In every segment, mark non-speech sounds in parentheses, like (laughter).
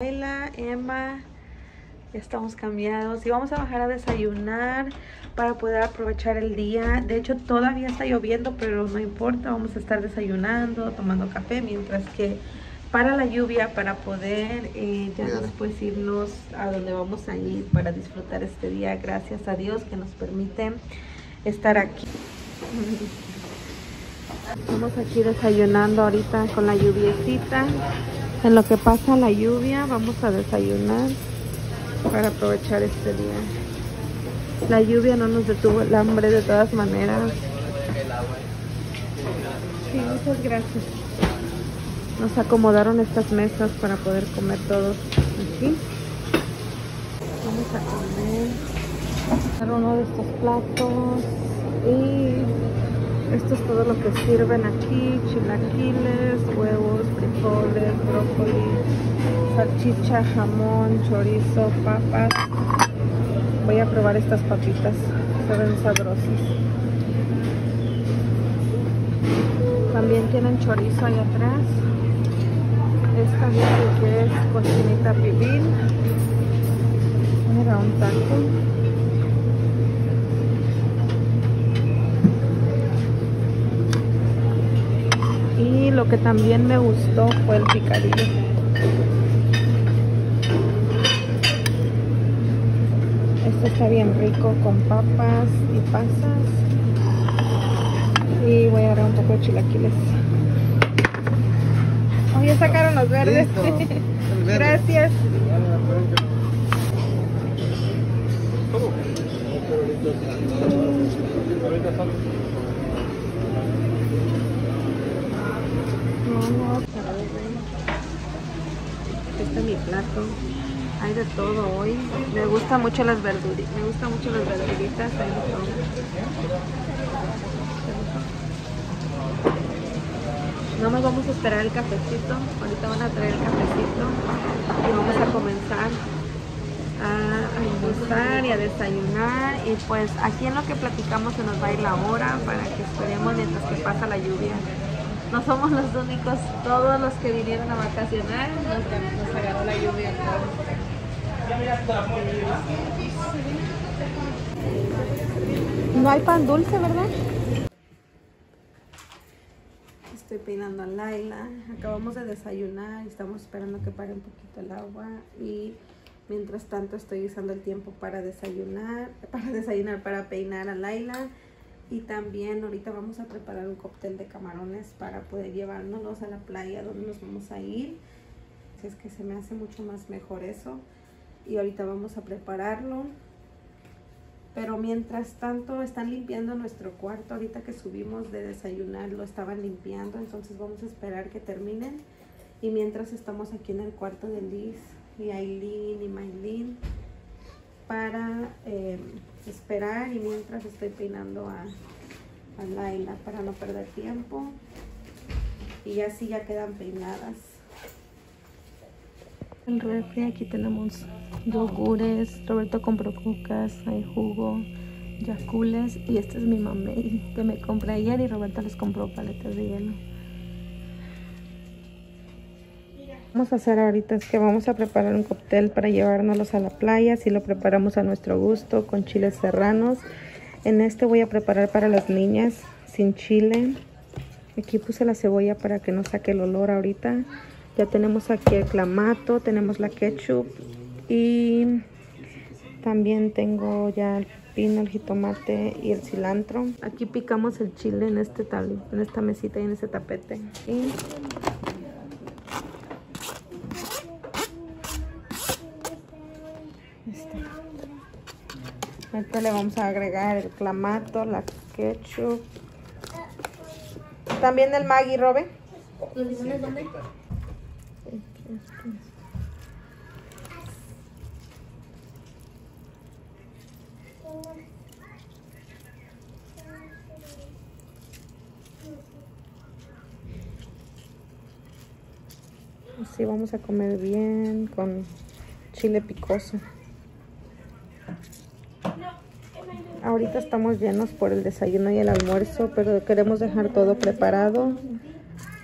Laila, Emma, ya estamos cambiados y vamos a bajar a desayunar para poder aprovechar el día. De hecho, todavía está lloviendo, pero no importa, vamos a estar desayunando, tomando café, mientras que para la lluvia, para poder eh, ya después irnos a donde vamos a ir para disfrutar este día. Gracias a Dios que nos permite estar aquí. (laughs) Estamos aquí desayunando ahorita con la lluviecita. En lo que pasa la lluvia, vamos a desayunar para aprovechar este día. La lluvia no nos detuvo el hambre de todas maneras. Sí, muchas gracias. Nos acomodaron estas mesas para poder comer todos aquí. Vamos a comer uno de estos platos y esto es todo lo que sirven aquí, chilaquiles, huevos, frijoles, brócoli, salchicha, jamón, chorizo, papas. Voy a probar estas papitas, se ven sabrosas. También tienen chorizo ahí atrás. Esta dice que es cochinita pibil. Mira, un taco. Y lo que también me gustó fue el picadillo. Este está bien rico con papas y pasas. Y voy a agarrar un poco de chilaquiles. Oh, ya sacaron los verdes. (laughs) Gracias. Este es mi plato. Hay de todo hoy. Me gusta mucho las verduritas. Me gusta mucho las verduritas. No nos vamos a esperar el cafecito. Ahorita van a traer el cafecito. Y vamos a comenzar a almorzar y a desayunar. Y pues aquí en lo que platicamos se nos va a ir la hora para que esperemos mientras que pasa la lluvia. No somos los únicos, todos los que vinieron a vacacionar nos, nos agarró la lluvia. No hay pan dulce, ¿verdad? Estoy peinando a Laila. Acabamos de desayunar y estamos esperando que pare un poquito el agua. Y mientras tanto estoy usando el tiempo para desayunar, para desayunar, para peinar a Laila. Y también ahorita vamos a preparar un cóctel de camarones para poder llevárnoslos a la playa donde nos vamos a ir. Es que se me hace mucho más mejor eso. Y ahorita vamos a prepararlo. Pero mientras tanto están limpiando nuestro cuarto. Ahorita que subimos de desayunar lo estaban limpiando. Entonces vamos a esperar que terminen. Y mientras estamos aquí en el cuarto de Liz y Aileen y Maylin para eh, y mientras estoy peinando a, a Laila para no perder tiempo. Y así ya quedan peinadas. El refri aquí tenemos yogures Roberto compró cocas hay jugo yacules y este es mi mamey que me compré ayer y Roberto les compró paletas de hielo vamos a hacer ahorita es que vamos a preparar un cóctel para llevárnoslos a la playa. Si lo preparamos a nuestro gusto con chiles serranos. En este voy a preparar para las niñas sin chile. Aquí puse la cebolla para que no saque el olor ahorita. Ya tenemos aquí el clamato, tenemos la ketchup y también tengo ya el pino, el jitomate y el cilantro. Aquí picamos el chile en este tal, en esta mesita y en este tapete. Y Ahorita le vamos a agregar el clamato, la ketchup. También el Maggi, Robe. Así vamos a comer bien con chile picoso. Ahorita estamos llenos por el desayuno y el almuerzo, pero queremos dejar todo preparado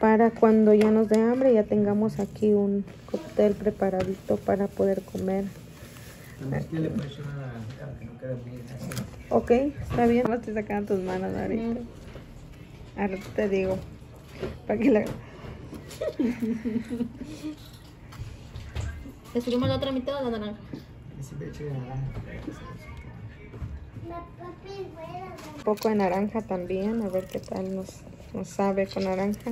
para cuando ya nos dé hambre ya tengamos aquí un cóctel preparadito para poder comer. Le. Ok, está bien. No estoy sacando tus manos ahorita. Ahora te digo. Para que la... ¿Le subimos la otra mitad o la naranja? Y si le echo de naranja. Un poco de naranja también, a ver qué tal nos, nos sabe con naranja.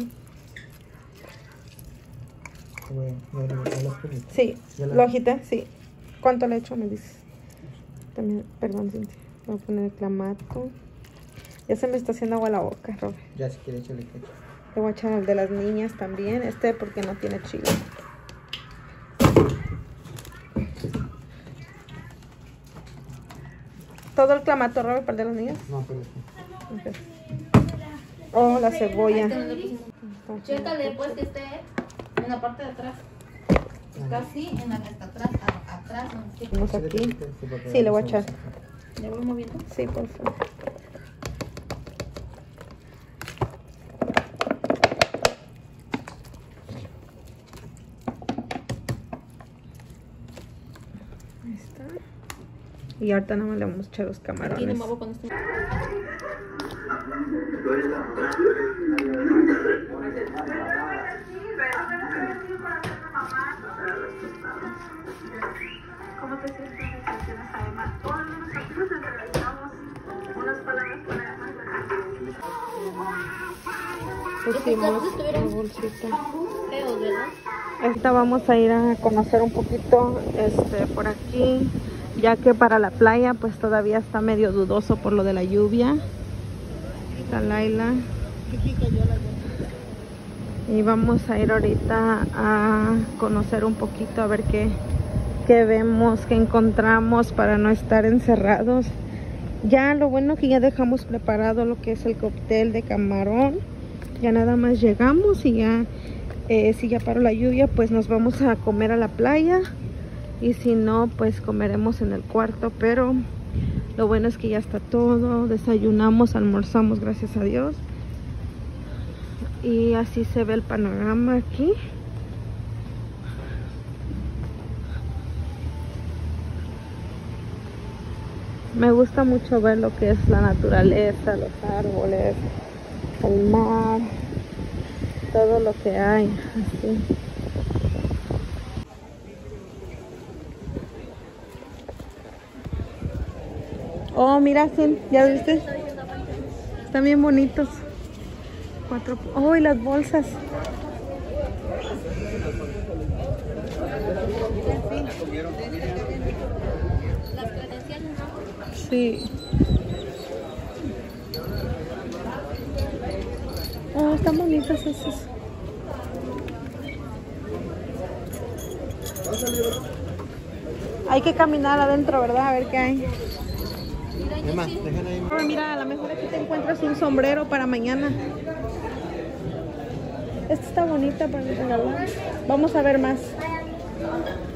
Sí, la- agité, sí. ¿Cuánto le echo? Me dices. También, perdón, Cintia. Voy a poner el clamato. Ya se me está haciendo agua la boca, Robert. Ya si quiere echarle ketchup. Le voy a echar el de las niñas también. Este porque no tiene chile. ¿Todo el clamato, Robert, para de las niñas? No, pero sí. Ok. Oh, la cebolla. Chécale pues que esté en la parte de atrás. Casi en la hasta atrás, atrás. Vamos Sí, le aquí. sí, le voy a echar. Le voy moviendo. Sí, por favor. Ahí está. Y ahorita nada más le vamos a echar los Aquí camarones. no muevo con este. ¿Cómo te sientes en canciones además? Todos nosotros entrevistamos unas palabras para Pusimos la bolsita. Feos, ¿verdad? Ahorita vamos a ir a conocer un poquito este por aquí, ya que para la playa pues todavía está medio dudoso por lo de la lluvia. Está Laila. Y vamos a ir ahorita a conocer un poquito a ver qué, qué vemos, qué encontramos para no estar encerrados. Ya lo bueno que ya dejamos preparado lo que es el cóctel de camarón. Ya nada más llegamos y ya eh, si ya paró la lluvia, pues nos vamos a comer a la playa. Y si no, pues comeremos en el cuarto. Pero lo bueno es que ya está todo. Desayunamos, almorzamos, gracias a Dios. Y así se ve el panorama aquí. Me gusta mucho ver lo que es la naturaleza, los árboles, el mar todo lo que hay así. Oh, mira, Zen, ¿ya viste? Están bien bonitos. Cuatro. Oh, y las bolsas. Sí. Oh, están bonitos esos. Hay que caminar adentro, ¿verdad? A ver qué hay. Emma, déjala ahí. Mira, a lo mejor aquí te encuentras un sombrero para mañana. Esta está bonita para regalar. Vamos a ver más.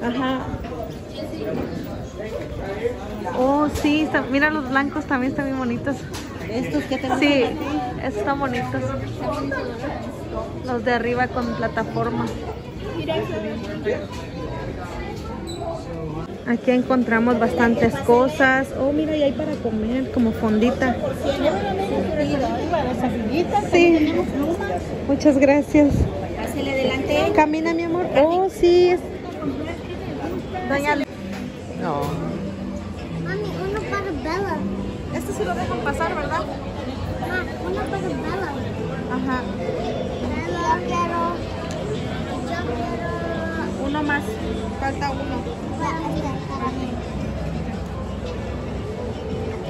Ajá. Oh, sí, está- mira los blancos también están bien bonitos. Estos que te Sí, estos están bonitos. Los de arriba con plataforma. Aquí encontramos bastantes cosas. Oh, mira, y hay para comer, como fondita. Sí. Muchas gracias. Adelante. Camina, mi amor. Oh, sí. es- Doña No. Mami, uno para Bella. Este sí lo dejan pasar, ¿verdad? Ma, uno para Bella. Ajá. Bella. Quiero. Uno más. Falta uno.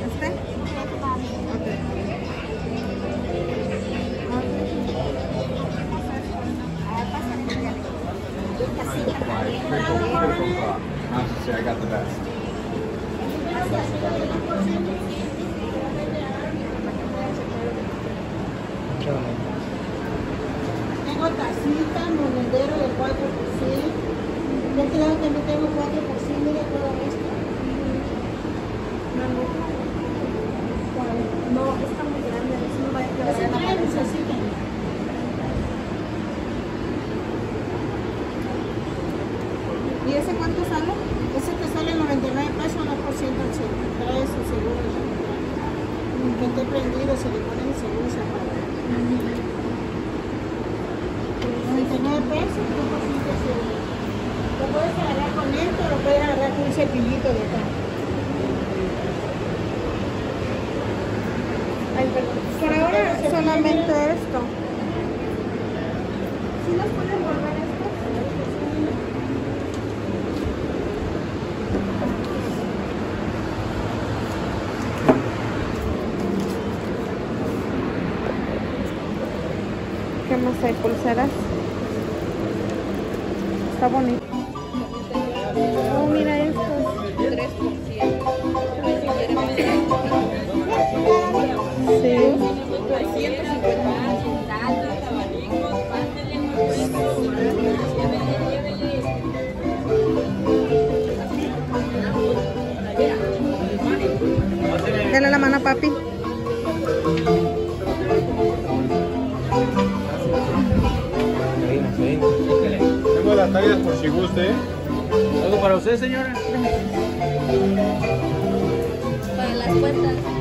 Este, mí. Honestly, I got the best. todo esto no, no, está muy grande, no va a ¿Y ese cuánto sale? Ese te sale 99 pesos, no por 183, el seguro. Que esté prendido, se le pone el seguro separado. 99 pesos. Cepillito de acá. Ay. Por ahora solamente esto. ¿Sí nos pueden volver esto? ¿Qué más hay? ¿Pulseras? Está bonito. Dale la mano a papi. Tengo las tallas por si guste. ¿Algo para usted, señora? Para las cuentas.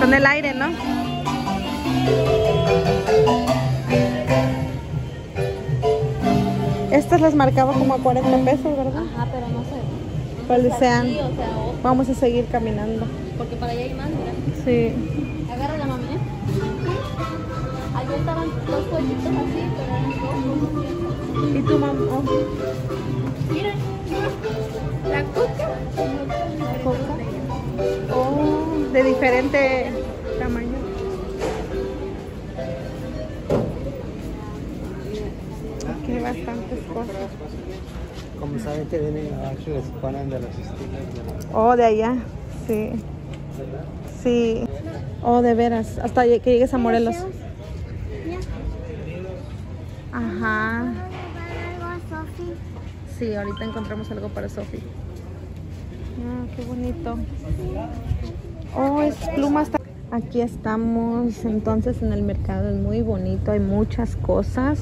Con el aire, ¿no? Estas las marcaba como a 40 pesos, ¿verdad? Ajá, pero no sé. ¿Cuáles sean? Sí, o sea, Vamos a seguir caminando. porque para allá hay más, mira. Sí. Agarra la mami, ¿eh? Allá estaban dos pollitos así, pero eran dos. ¿Y tu mamá? Oh, Oh, de diferente tamaño. Aquí hay bastantes cosas. Como saben que vienen abajo, les ponen de los estilos de la... Oh, de allá. Sí. Sí. Oh, de veras. Hasta que llegues a Morelos. Ajá. Sí, ahorita encontramos algo para Sofi. Ah, qué bonito. Oh, es plumas. Aquí estamos entonces en el mercado, es muy bonito, hay muchas cosas.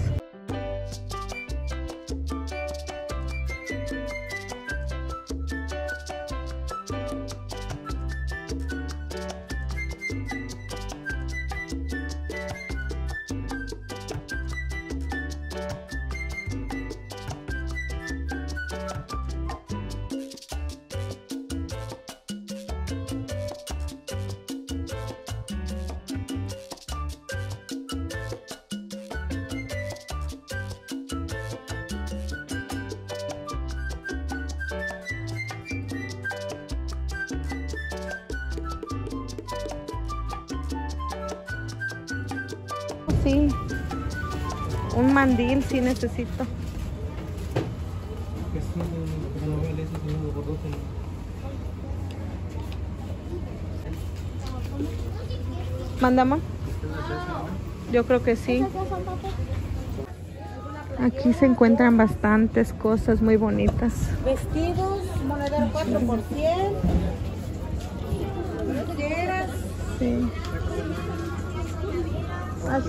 Sí, un mandil sí necesito. ¿Mandamos? Yo creo que sí. Aquí se encuentran bastantes cosas muy bonitas. Vestidos, monedero 4 por 100. Quieras. Sí. Ah,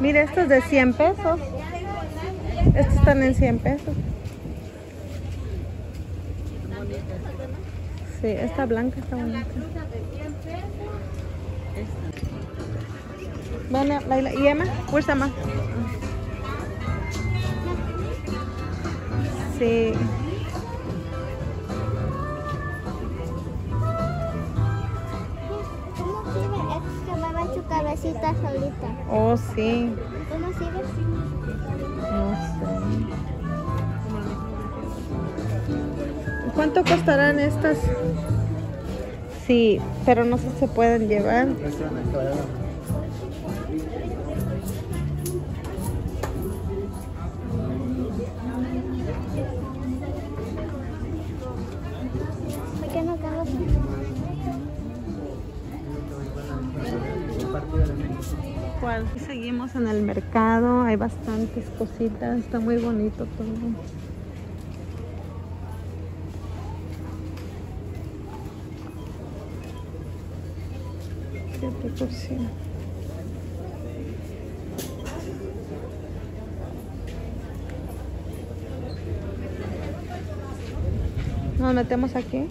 Mire, estos de 100 pesos. Estos están en 100 pesos. Sí, esta blanca está bonita. Ven, Laila. ¿Y Emma? Where's Emma? Sí. Solita. Oh, sí. ¿Cómo sirve? No sé. ¿Cuánto costarán estas? Sí, pero no sé si se pueden llevar. Seguimos en el mercado, hay bastantes cositas, está muy bonito todo. Qué precaución. Nos metemos aquí.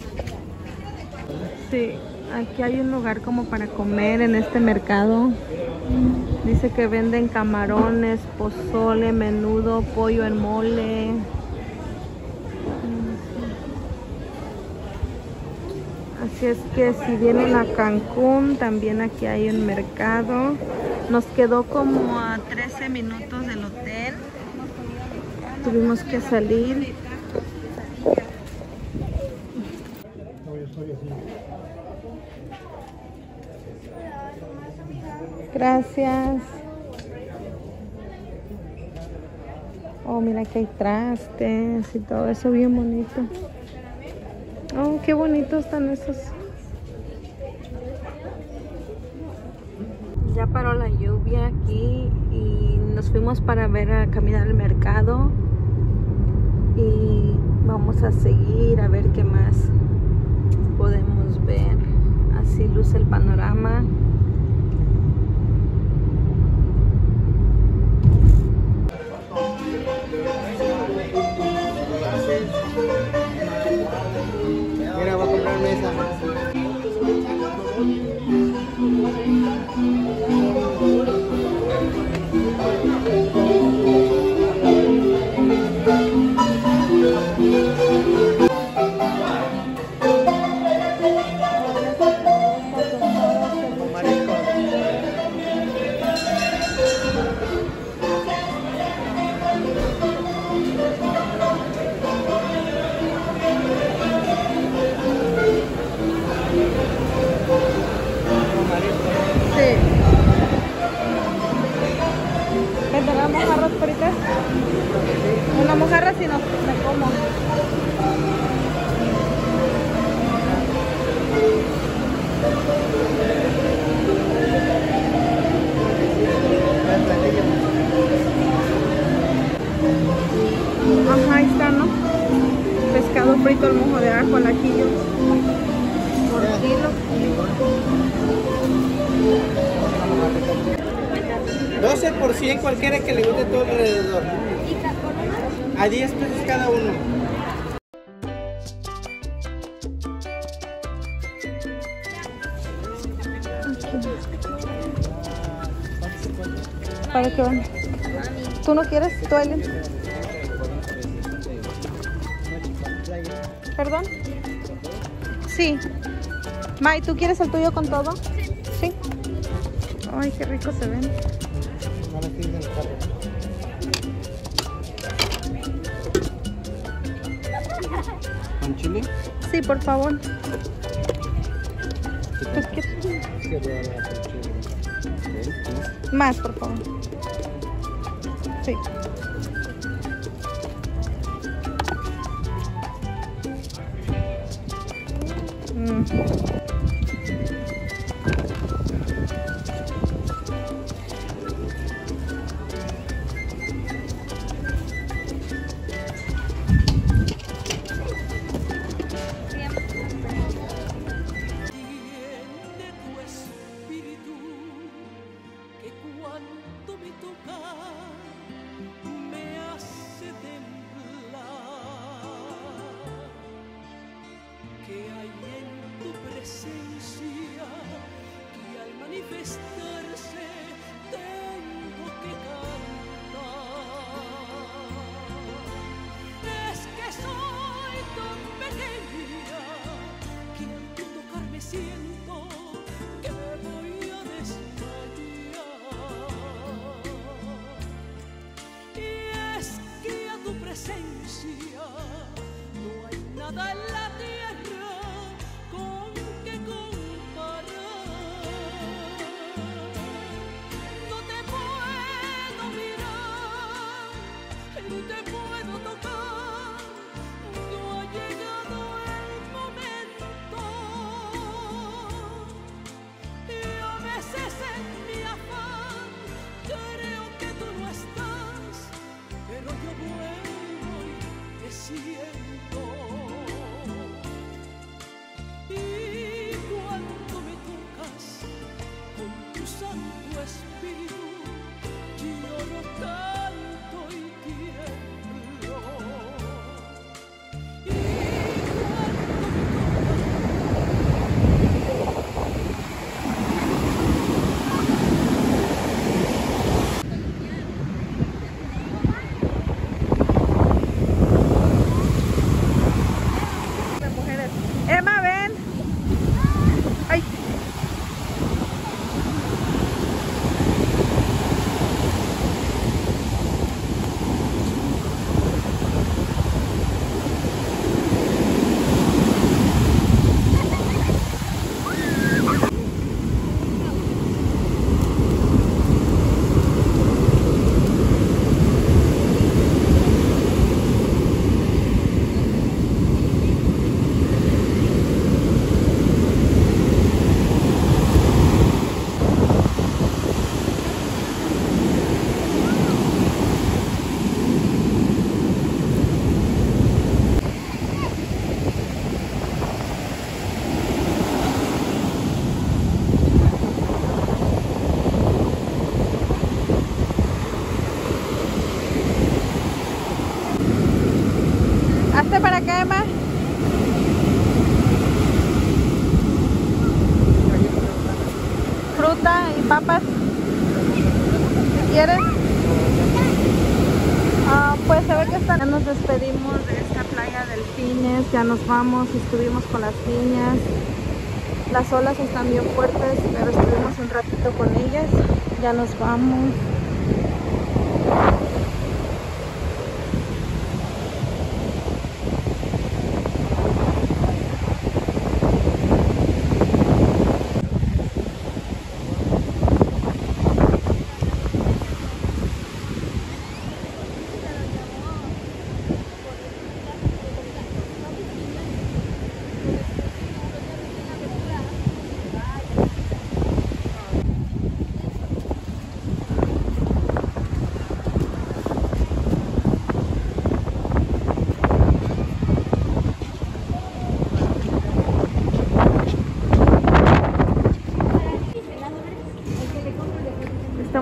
Sí, aquí hay un lugar como para comer en este mercado. Dice que venden camarones, pozole, menudo, pollo en mole. Así es que si vienen a Cancún, también aquí hay un mercado. Nos quedó como a 13 minutos del hotel. Tuvimos que salir. Gracias. Oh, mira que hay trastes y todo eso bien bonito. Oh, qué bonitos están esos. Ya paró la lluvia aquí y nos fuimos para ver a caminar el mercado y vamos a seguir a ver qué más podemos ver. Así luce el panorama. ¿Para qué van? ¿Tú no quieres? ¿Tú, Aileen? ¿Perdón? Sí. May, ¿tú quieres el tuyo con todo? Sí. Ay, qué rico se ven. ¿Con chile? Sí, por favor. Más, por favor. Sí. Nos vamos, estuvimos con las niñas. Las olas están bien fuertes, pero estuvimos un ratito con ellas. Ya nos vamos.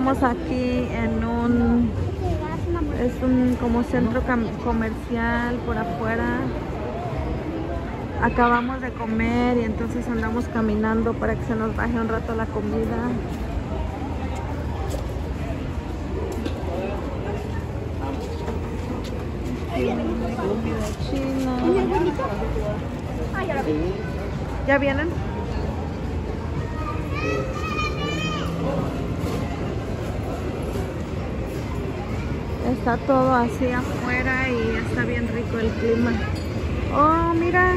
Estamos aquí en un es un como centro comercial por afuera. Acabamos de comer y entonces andamos caminando para que se nos baje un rato la comida. ¿Ya vienen? Está todo así afuera y está bien rico el clima. Oh, mira.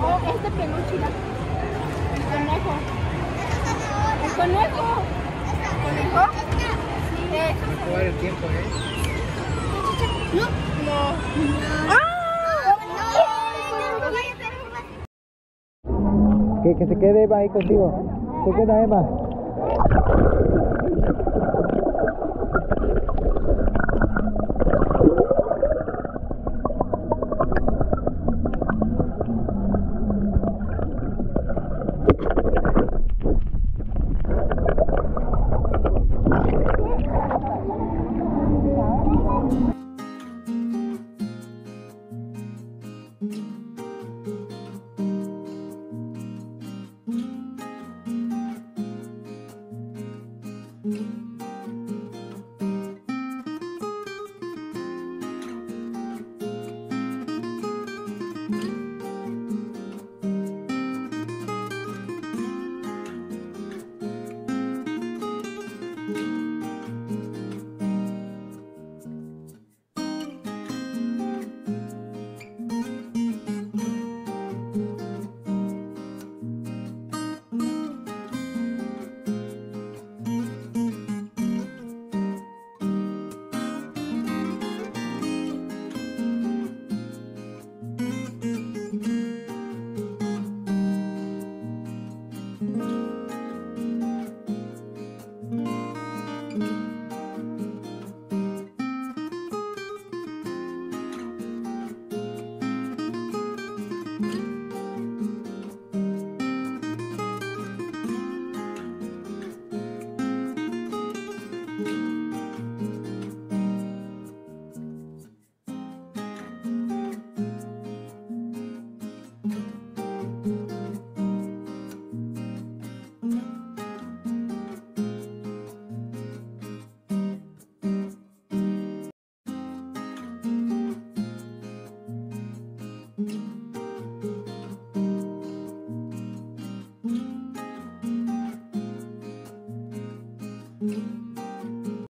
Oh, este peluche. El conejo. El conejo. ¿Conejo? El tiempo, ¿eh? No. No. Que, que se quede Eva ahí contigo. Se queda Eva.